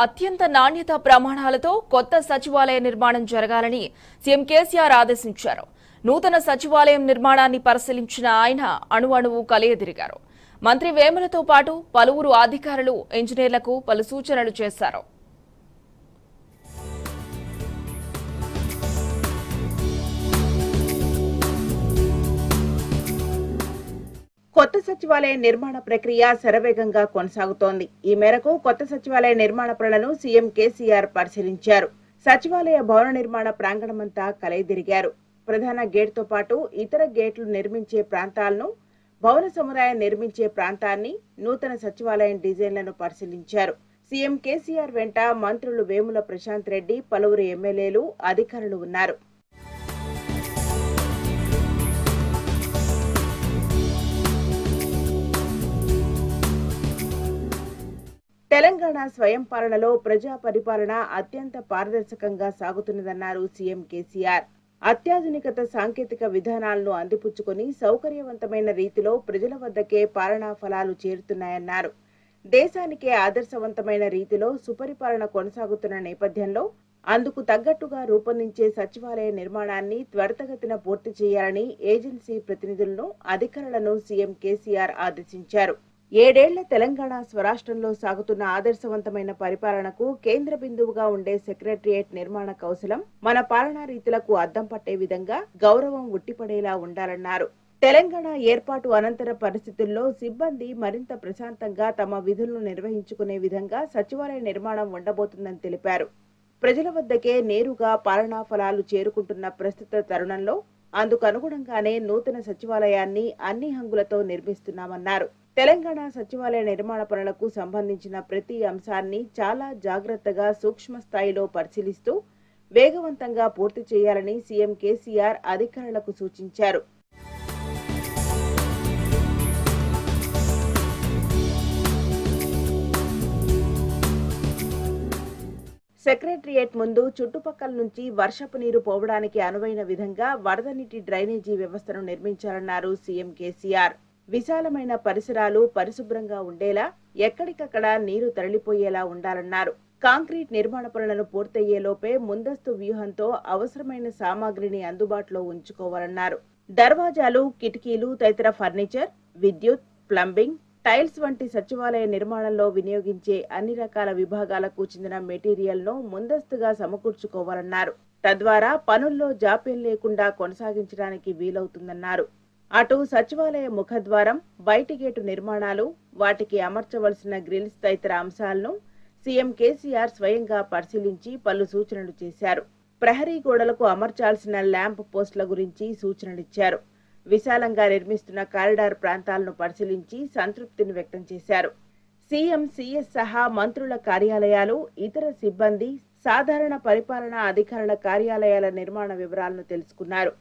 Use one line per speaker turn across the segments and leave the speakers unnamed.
అత్యంత నాణ్యత ప్రమాణాలతో కొత్త సచివాలయ నిర్మాణం జరగాలని సీఎం కేసీఆర్ ఆదేశించారు. నూతన సచివాలయం నిర్మాణాన్ని పరిశీలించిన ఆయన అణువణువు కలియదిరిగారు. మంత్రి వేములతో పాటు పలువురు అధికారులు ఇంజనీర్లకు పలు సూచనలు చేశారు.
కొత్త సచివాలయ నిర్మాణ ప్రక్రియ శరవేగంగా కొనసాగుతోంది. ఈ మేరకు కొత్త సచివాలయ నిర్మాణ పనులను సీఎం కేసీఆర్ పరిశీలించారు. సచివాలయ భవన నిర్మాణ ప్రాంగణమంతా కలయిదిరిగారు. ప్రధాన గేట్తో పాటు ఇతర గేట్లు నిర్మించే ప్రాంతాలను భవన సముదాయం నిర్మించే ప్రాంతాన్ని నూతన సచివాలయం డిజైన్లను పరిశీలించారు. సీఎం కేసీఆర్ వెంట మంత్రులు వేముల ప్రశాంత్ రెడ్డి పలువురు ఎమ్మెల్యేలు అధికారులు ఉన్నారు. తెలంగాణ స్వయం పాలనలో ప్రజా పరిపాలన అత్యంత పారదర్శకంగా సాగుతున్నదన్నారు సీఎం కేసీఆర్. అత్యాధునికత సాంకేతిక విధానాలను అందిపుచ్చుకొని సౌకర్యవంతమైన రీతిలో ప్రజల వద్దకే పాలనా ఫలాలు చేరుతున్నాయన్నారు. దేశానికే ఆదర్శవంతమైన రీతిలో సుపరిపాలన కొనసాగుతున్న నేపథ్యంలో అందుకు తగ్గట్టుగా రూపొందించే సచివాలయ నిర్మాణాన్ని త్వరితగతిన పూర్తి చేయాలని ఏజెన్సీ ప్రతినిధులను అధికారులను సీఎం కేసీఆర్ ఆదేశించారు. ఏడేళ్ళ తెలంగాణ స్వరాష్ట్రంలో సాగుతున్న ఆదర్శవంతమైన పరిపాలనకు కేంద్ర బిందువుగా ఉండే సెక్రటరియేట్ నిర్మాణ కౌశలం మన పాలనా రీతులకు అద్దం పట్టే విధంగా గౌరవం ఉట్టిపడేలా ఉండాలన్నారు. తెలంగాణ ఏర్పాటు అనంతర పరిస్థితుల్లో సిబ్బంది మరింత ప్రశాంతంగా తమ విధులను నిర్వహించుకునే విధంగా సచివాలయ నిర్మాణం ఉండబోతుందని తెలిపారు. ప్రజల వద్దకే నేరుగా పాలనా ఫలాలు చేరుకుంటున్న ప్రస్తుత తరుణంలో అందుకనుగుణంగానే నూతన సచివాలయాన్ని అన్ని హంగులతో నిర్మిస్తున్నామన్నారు. తెలంగాణ సచివాలయ నిర్మాణ పనులకు సంబంధించిన ప్రతి అంశాన్ని చాలా జాగ్రత్తగా సూక్ష్మ స్థాయిలో పరిశీలిస్తూ వేగవంతంగా పూర్తి చేయాలని సీఎం కేసీఆర్ అధికారులకు సూచించారు. సెక్రటరియేట్ ముందు చుట్టుపక్కల నుంచి వర్షపు నీరు పోవడానికి అనువైన విధంగా వరద నీటి డ్రైనేజీ వ్యవస్థను నిర్మించాలన్నారు సీఎం కేసీఆర్. విశాలమైన పరిసరాలు పరిశుభ్రంగా ఉండేలా ఎక్కడికక్కడ నీరు తరలిపోయేలా ఉండాలన్నారు. కాంక్రీట్ నిర్మాణ పనులను పూర్తయ్యేలోపే ముందస్తు వ్యూహంతో అవసరమైన సామాగ్రిని అందుబాటులో ఉంచుకోవాలన్నారు. దర్వాజాలు కిటికీలు తదితర ఫర్నిచర్ విద్యుత్ ప్లంబింగ్ టైల్స్ వంటి సచివాలయ నిర్మాణంలో వినియోగించే అన్ని రకాల విభాగాలకు చెందిన మెటీరియల్ను ముందస్తుగా సమకూర్చుకోవాలన్నారు. తద్వారా పనుల్లో జాప్యం లేకుండా కొనసాగించడానికి వీలవుతుందన్నారు. అటు సచివాలయ ముఖద్వారం బయటి గేటు నిర్మాణాలు వాటికి అమర్చవలసిన గ్రిల్స్ తదితర అంశాలను సీఎం కేసీఆర్ స్వయంగా పరిశీలించి పలు సూచనలు చేశారు. ప్రహరీ గోడలకు అమర్చాల్సిన ల్యాంప్ పోస్టుల గురించి సూచనలిచ్చారు. విశాలంగా నిర్మిస్తున్న కారిడార్ ప్రాంతాలను పరిశీలించి సంతృప్తిని వ్యక్తం చేశారు. సీఎం సీఎస్ సహా మంత్రుల కార్యాలయాలు ఇతర సిబ్బంది సాధారణ పరిపాలనా అధికారుల కార్యాలయాల నిర్మాణ వివరాలను తెలుసుకున్నారు.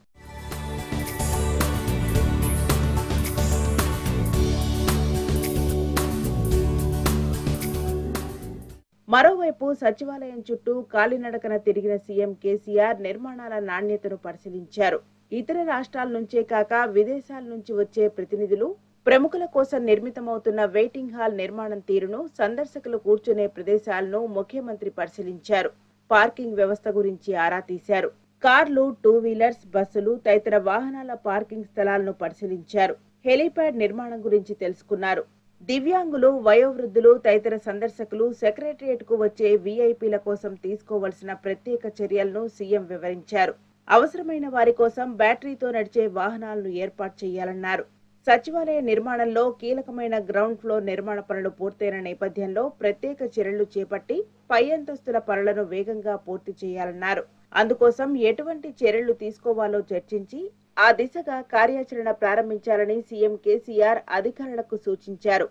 మరోవైపు సచివాలయం చుట్టూ కాలినడకన తిరిగిన సీఎం కేసీఆర్ నిర్మాణాల నాణ్యతను పరిశీలించారు. ఇతర రాష్ట్రాల నుంచే కాక విదేశాల నుంచి వచ్చే ప్రతినిధులు ప్రముఖుల కోసం నిర్మితమవుతున్న వెయిటింగ్ హాల్ నిర్మాణం తీరును సందర్శకులు కూర్చునే ప్రదేశాలను ముఖ్యమంత్రి పరిశీలించారు. పార్కింగ్ వ్యవస్థ గురించి ఆరా తీశారు. కార్లు టూ వీలర్స్ బస్సులు తదితర వాహనాల పార్కింగ్ స్థలాలను పరిశీలించారు. హెలీప్యాడ్ నిర్మాణం గురించి తెలుసుకున్నారు. దివ్యాంగులు వయోవృద్ధులు తదితర సందర్శకులు సెక్రటరియట్కు వచ్చే వీఐపీల కోసం తీసుకోవలసిన ప్రత్యేక చర్యలను సీఎం వివరించారు. అవసరమైన వారి కోసం బ్యాటరీతో నడిచే వాహనాలను ఏర్పాటు చేయాలన్నారు. సచివాలయ నిర్మాణంలో కీలకమైన గ్రౌండ్ ఫ్లోర్ నిర్మాణ పనులు పూర్తయిన నేపథ్యంలో ప్రత్యేక చర్యలు చేపట్టి పై అంతస్తుల పనులను వేగంగా పూర్తి చేయాలన్నారు. అందుకోసం ఎటువంటి చర్యలు తీసుకోవాలో చర్చించి ఆ దిశగా కార్యాచరణ ప్రారంభించాలని సీఎం కేసీఆర్ అధికారులకు సూచించారు.